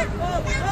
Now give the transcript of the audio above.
Oh,